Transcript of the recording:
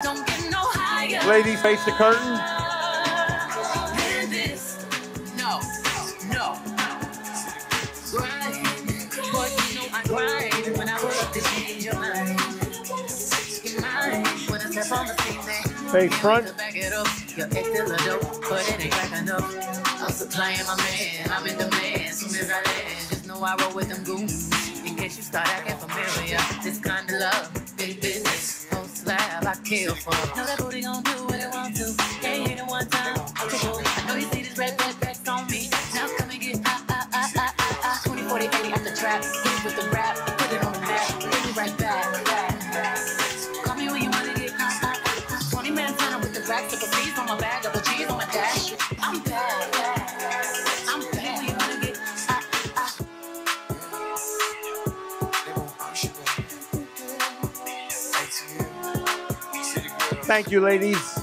Don't get no higher. Ladies, face the curtain. No, no. Grind. Boy, you know I grind when I work to change your mind. Your mind. When I step on the scene, Face front. back it up. Your ex still a dope, but it ain't crack enough. I'm supplying my man, I'm in demand. Soon as I land, just know I roll with them goons. In case you start acting familiar, this kind of love, kill for. Know that booty gon' do what it want to. Can't hit it one time. I know you see this red, red, red on me. Now come and get ah ah ah ah ah ah. 20, 40, 80 at the trap. Hit it with the rap, put it on the map. Bring me right back. Call me when you wanna get ah ah ah. ah. 20 man turn with the rack, took a piece on my bag, double cheese on my dash. Thank you, ladies.